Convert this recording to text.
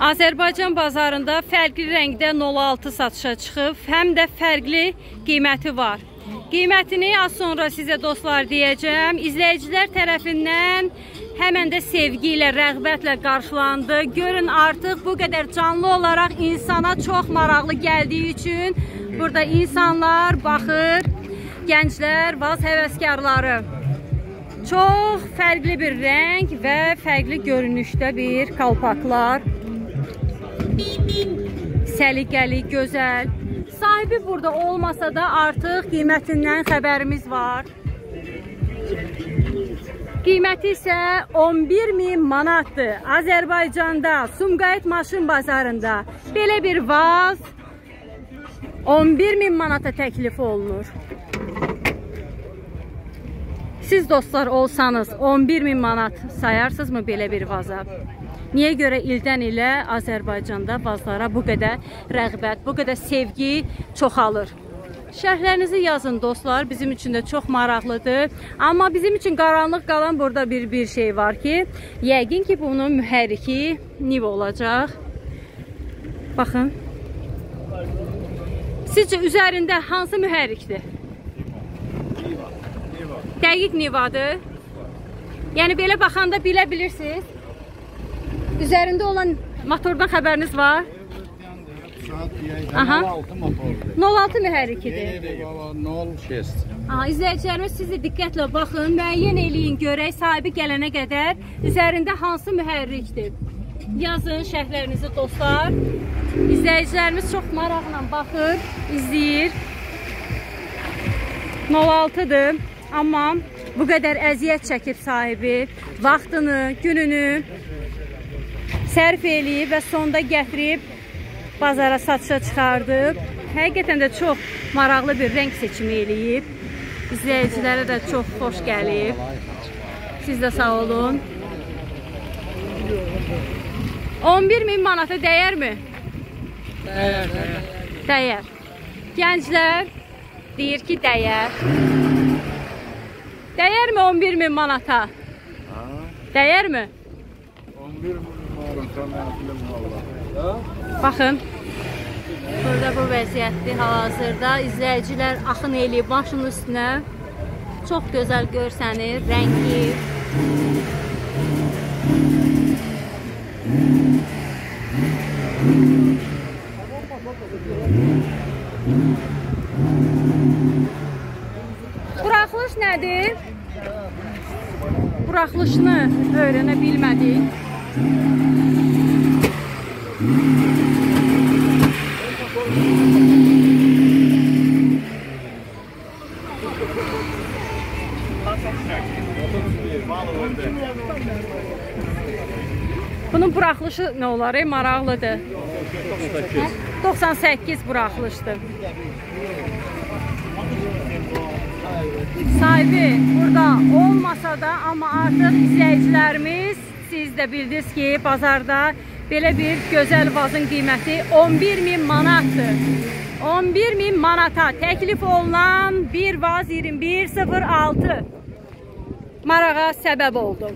Azərbaycan bazarında fərqli rəngdə 06 satışa çıxıb, həm də fərqli qiyməti var. Qiymətini az sonra sizə dostlar deyəcəm. İzləyicilər tərəfindən həmən də sevgi ilə, rəğbətlə qarşılandı. Görün artıq bu qədər canlı olaraq insana çox maraqlı gəldiyi üçün burada insanlar baxır, gənclər, vaz həvəskarları. Çox fərqli bir rəng və fərqli görünüşdə bir kalpaklar səliqəli, gözəl. Sahibi burada olmasa da artıq qiymətindən xəbərimiz var. Qiyməti isə 11 min manatdır. Azərbaycanda, Sumqayıt maşın bazarında belə bir vaz 11 min manata təklif olunur. Siz dostlar olsanız 11 min manat sayarsınızmı belə bir vaza? Niyə görə ildən ilə Azərbaycanda vazlara bu qədər rəğbət, bu qədər sevgi çoxalır? Şərhlərinizi yazın dostlar, bizim üçün də çox maraqlıdır. Amma bizim üçün qaranlıq qalan burada bir bir şey var ki, yəqin ki, bunun mühərriki Niv olacaq. Baxın. Sizcə üzərində hansı mühərrikdir? Niva. Niva. Dəqiq Nivadır. Yəni belə baxanda bilə bilirsiniz. Üzərində olan motordan xəbəriniz var? Aha. 06 motordur. 06 mühərrikidir. 06. Aha, izləyicilərimiz siz də diqqətlə baxın, müəyyən eləyin görək sahibi gələnə qədər üzərində hansı mühərrikdir. Yazın şərhlərinizi dostlar. İzləyicilərimiz çox maraqla baxır, izləyir. 06-dır, amma bu qədər əziyyət çəkib sahibi vaxtını, gününü sərf eləyib və sonda gətirib bazara satışa çıxardıb. Həqiqətən də çox maraqlı bir rəng seçimi eləyib. İzləyicilərə də çox xoş gəlib. Siz də sağ olun. 11 min manata dəyərmi? Dəyər, dəyər. Dəyər. Gənclər deyir ki, dəyər. Dəyərmi 11 min manata? Dəyərmi? 11 min Baxın. Burada bu vəziyyətdir hal-hazırda. İzləyicilər axın eləyib maşının üstünə. Çox gözəl görsənir, rəngi. Buraxılış nədir? Buraxılışını öyrənə bilmədik. Bunun buraxılışı nə olar? E, maraqlıdır. 98. 98 buraxılışdır. Sahibi burada olmasa da, amma artıq izləyicilərimiz siz də bildiniz ki, bazarda belə bir gözəl vazın qiyməti 11 min manatdır. 11 min manata təklif olunan bir vaz 2106 marağa səbəb oldu.